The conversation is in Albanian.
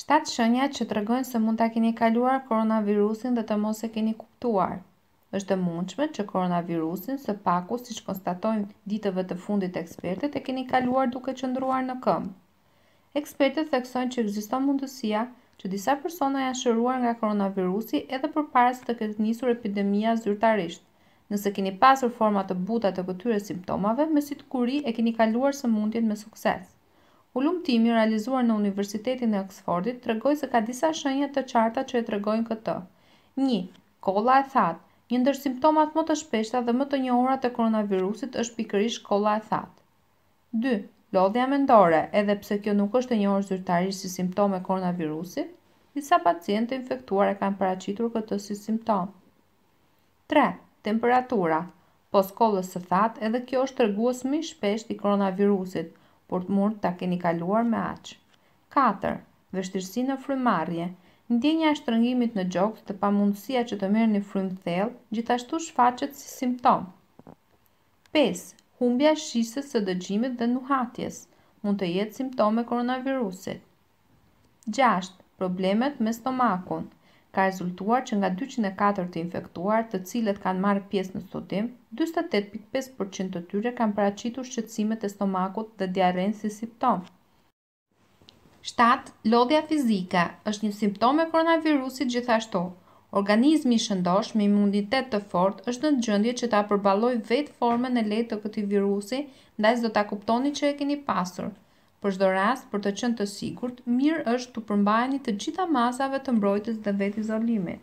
Shtatë shenja që tregojnë se mund ta keni kaluar koronavirusin dhe të mos e keni kuptuar. Është e mundshme që koronavirusin së paku siç konstatojnë ditëve të fundit ekspertët e keni kaluar duke qëndruar në këmbë. Ekspertët theksojnë që ekziston mundësia që disa persona janë shëruar nga koronavirusi edhe përpara se të ketë nisur epidemia zyrtarisht. Nëse keni pasur forma të buta të këtyre simptomave, me siguri e keni kaluar sëmundjen me sukses. Hulumtimi i realizuar në Universitetin e Oksfordit tregoi se ka disa shenja të qarta që e tregojnë këtë. Një, Kolla e thatë, Një ndër simptomat më të shpeshta dhe më të njohura të koronavirusit është pikërisht kolla e thatë. Dy, Lodhja mendore, Edhe pse kjo nuk është e njohur zyrtarisht si simptomë e koronavirusit, disa pacientë të infektuar e kanë paraqitur këtë si simptomë. Tre, Temperatura, Pos kollës së thatë edhe kjo është tregues më i shpeshtë i koronavirusit, por mund ta keni kaluar me aq. Katër, Vështirësi në frymëmarrje, Ndjenja e shtrëngimit në gjoks dhe pamundësia që të merrni frymë thellë gjithashtu shfaqet si simptom. Pesë, Humbja e shqisës së dëgjimit dhe nuhatjes, mund të jetë simptomë e koronavirusit. Gjashtë, problemet me stomakun. Ka rezultuar që nga dyqind e katër të infektuar, të cilët kanë marrë pjesë në studim, dyzet e tetë pikë pesë për qind të tyre kanë paraqitur shqetësimet e stomakut dhe diarrenë si simptomë. Shtatë, lodhja fizike është një simptomë e koronavirusit gjithashtu. Organizmi i shëndoshë me imunitet të fortë është në gjendje që ta përballojë vetë formën e lehtë të këtij virusi, ndaj s'do ta kuptoni që e keni pasur. Për çdo rast, për të qenë të sigurt, mirë është t'u përmbaheni të gjitha masave të mbrojtjes dhe vetizolimit.